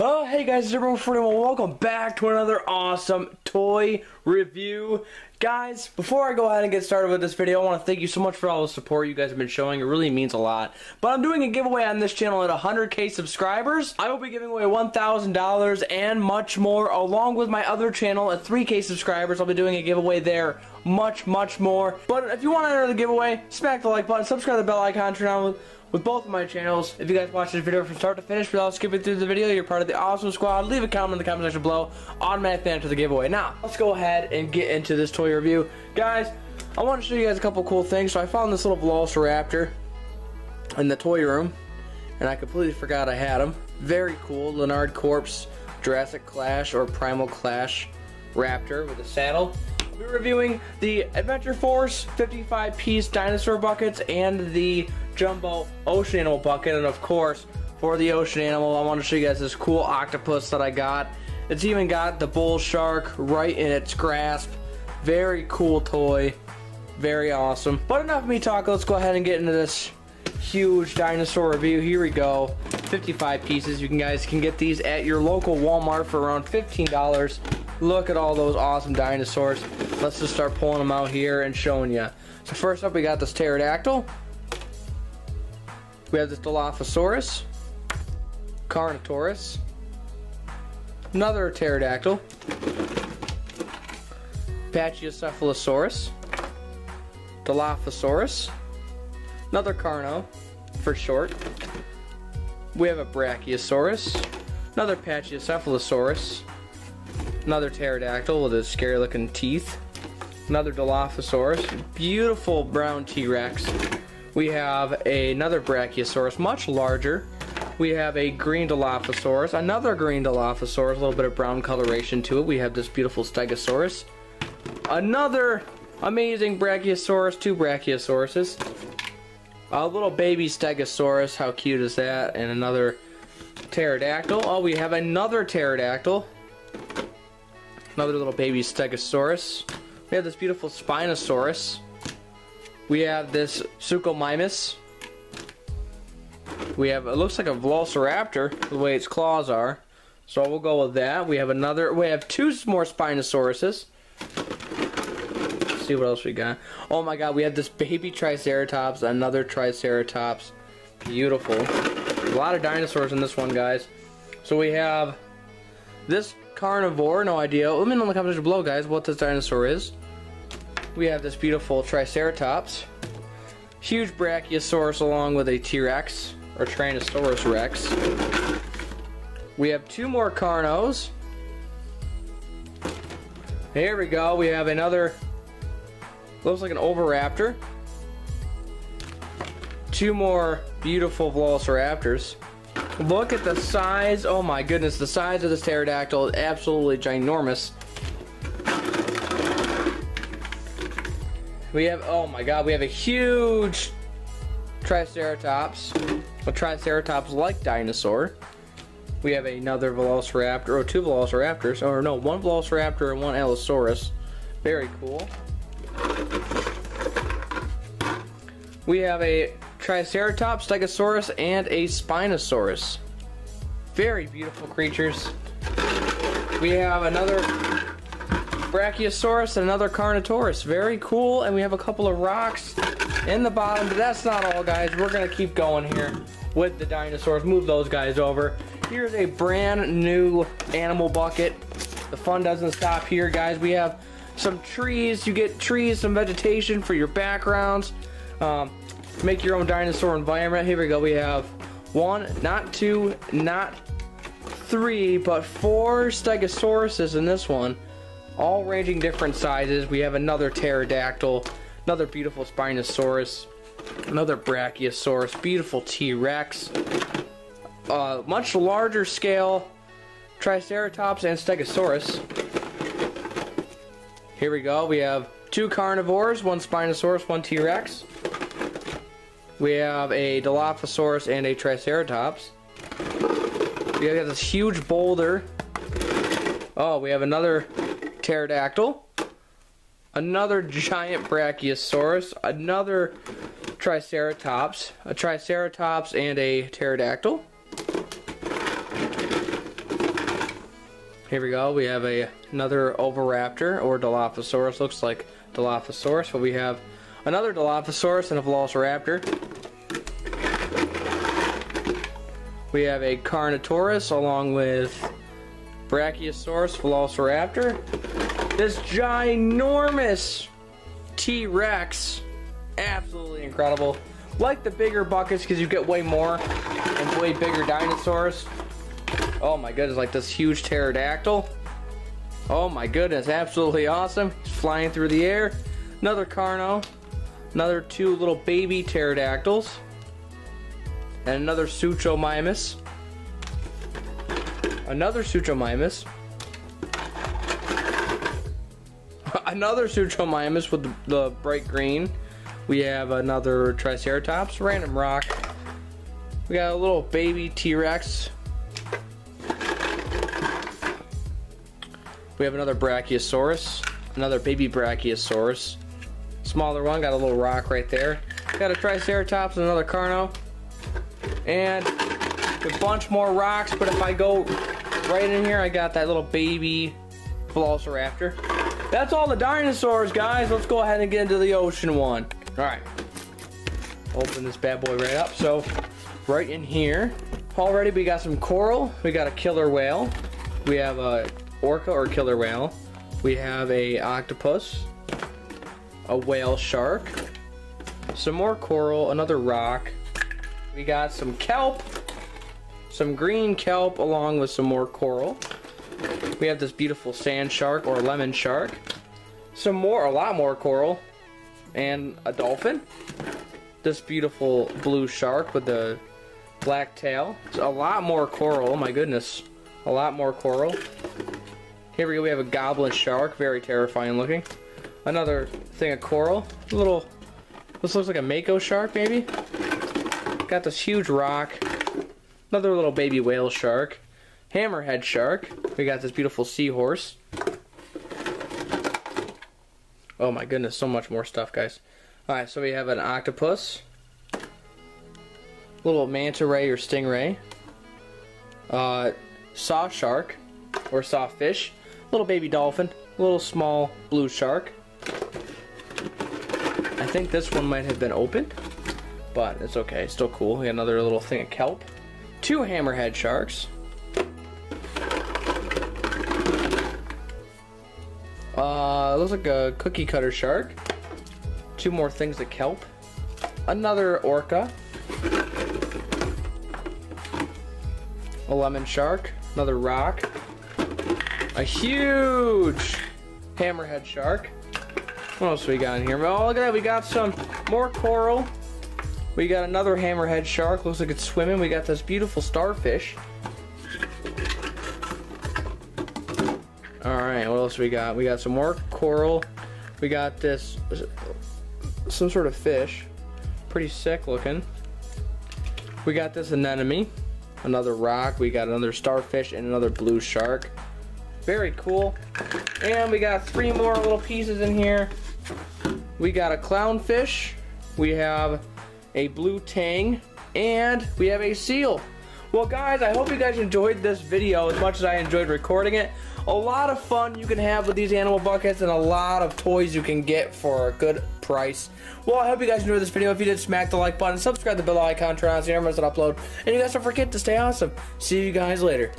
Oh, hey guys, it's Airboarn 41. Welcome back to another awesome toy review. Guys, before I go ahead and get started with this video, I want to thank you so much for all the support you guys have been showing. It really means a lot. But I'm doing a giveaway on this channel at 100k subscribers. I will be giving away $1,000 and much more, along with my other channel at 3k subscribers. I'll be doing a giveaway there. Much, much more. But if you want to enter the giveaway, smack the like button, subscribe to the bell icon, turn on with both of my channels. If you guys watch this video from start to finish without skipping through the video, you're part of the awesome squad. Leave a comment in the comment section below. Automatically enter the giveaway. Now, let's go ahead and get into this toy review. Guys, I want to show you guys a couple cool things. So I found this little Velociraptor in the toy room, and I completely forgot I had him. Very cool. Leonard Corpse Jurassic Clash or Primal Clash Raptor with a saddle. We're reviewing the Adventure Force 55 piece dinosaur buckets and the jumbo ocean animal bucket. And of course, for the ocean animal, I want to show you guys this cool octopus that I got. It's even got the bull shark right in its grasp. Very cool toy. Very awesome. But enough of me talking. Let's go ahead and get into this huge dinosaur review. Here we go. 55 pieces. You can guys can get these at your local Walmart for around $15. Look at all those awesome dinosaurs. Let's just start pulling them out here and showing you. So first up we got this pterodactyl. We have this Dilophosaurus, Carnotaurus, another pterodactyl, Pachycephalosaurus, Dilophosaurus, another Carno for short. We have a Brachiosaurus, another Pachycephalosaurus, another pterodactyl with his scary looking teeth, another Dilophosaurus, beautiful brown T-Rex. We have another Brachiosaurus, much larger. We have a green Dilophosaurus, another green Dilophosaurus, a little bit of brown coloration to it. We have this beautiful Stegosaurus, another amazing Brachiosaurus, two Brachiosauruses, a little baby Stegosaurus, how cute is that? And another pterodactyl. Oh, we have another pterodactyl. Another little baby Stegosaurus. We have this beautiful Spinosaurus. We have this Suchomimus. We have, it looks like a Velociraptor, the way its claws are. So we'll go with that. We have another, we have two more Spinosauruses. See what else we got. Oh my god, we have this baby Triceratops, another Triceratops. Beautiful. A lot of dinosaurs in this one, guys. So we have this carnivore, no idea. Let me know in the comments below, guys, what this dinosaur is. We have this beautiful Triceratops. Huge Brachiosaurus along with a T-Rex, or Tyrannosaurus Rex. We have two more Carnos. Here we go, we have another, looks like an Oviraptor. Two more beautiful Velociraptors. Look at the size, oh my goodness, the size of this pterodactyl is absolutely ginormous. We have, oh my god, we have a huge Triceratops. A Triceratops-like dinosaur. We have another Velociraptor, or two Velociraptors, or no, one Velociraptor and one Allosaurus. Very cool. We have a Triceratops, Stegosaurus, and a Spinosaurus. Very beautiful creatures. We have another Brachiosaurus and another Carnotaurus. Very cool. And we have a couple of rocks in the bottom. But that's not all, guys. We're to keep going here with the dinosaurs. Move those guys over. Here's a brand new animal bucket. The fun doesn't stop here, guys. We have some trees. You get trees, some vegetation for your backgrounds. Um, make your own dinosaur environment. Here we go. We have one, not two, not three, but four Stegosauruses in this one all ranging different sizes. We have another pterodactyl, another beautiful Spinosaurus, another Brachiosaurus, beautiful T-Rex, uh, much larger scale Triceratops and Stegosaurus. Here we go. We have two carnivores, one Spinosaurus, one T-Rex. We have a Dilophosaurus and a Triceratops. We have this huge boulder. Oh, we have another pterodactyl, another giant brachiosaurus, another triceratops, a triceratops and a pterodactyl. Here we go. We have a another Oviraptor or Dilophosaurus. Looks like Dilophosaurus, but we have another Dilophosaurus and a Velociraptor. We have a Carnotaurus along with Brachiosaurus, Velociraptor. This ginormous T-Rex. Absolutely incredible. Like the bigger buckets because you get way more and way bigger dinosaurs. Oh my goodness, like this huge pterodactyl. Oh my goodness, absolutely awesome. He's flying through the air. Another Carno. Another two little baby pterodactyls. And another Suchomimus. Another Suchomimus. another Suchomimus with the, the bright green. We have another Triceratops, random rock. We got a little baby T-Rex. We have another Brachiosaurus, another baby Brachiosaurus. Smaller one, got a little rock right there. Got a Triceratops another Carno. And a bunch more rocks, but if I go right in here, I got that little baby Velociraptor. That's all the dinosaurs, guys. Let's go ahead and get into the ocean one. All right. Open this bad boy right up. So, right in here, already we got some coral. We got a killer whale. We have a orca or killer whale. We have a octopus, a whale shark, some more coral, another rock. We got some kelp, some green kelp along with some more coral. We have this beautiful sand shark or lemon shark. Some more, a lot more coral. And a dolphin. This beautiful blue shark with the black tail. A lot more coral, oh my goodness. A lot more coral. Here we go, we have a goblin shark, very terrifying looking. Another thing of coral. A little, this looks like a mako shark maybe. Got this huge rock. Another little baby whale shark hammerhead shark. We got this beautiful seahorse. Oh my goodness, so much more stuff, guys. Alright, so we have an octopus. Little manta ray or stingray. Uh, saw shark or sawfish. Little baby dolphin. Little small blue shark. I think this one might have been opened, but it's okay. Still cool. We got another little thing of kelp. Two hammerhead sharks. Uh, looks like a cookie cutter shark. Two more things of kelp. Another orca. A lemon shark. Another rock. A huge hammerhead shark. What else we got in here? Oh, look at that. We got some more coral. We got another hammerhead shark. Looks like it's swimming. We got this beautiful starfish. Alright, what else we got? We got some more coral. We got this, some sort of fish. Pretty sick looking. We got this anemone. Another rock. We got another starfish and another blue shark. Very cool. And we got three more little pieces in here. We got a clownfish. We have a blue tang. And we have a seal. Well guys, I hope you guys enjoyed this video as much as I enjoyed recording it. A lot of fun you can have with these animal buckets and a lot of toys you can get for a good price. Well, I hope you guys enjoyed this video. If you did, smack the like button, subscribe the bell icon, turn on so you never miss an upload. And you guys don't forget to stay awesome. See you guys later.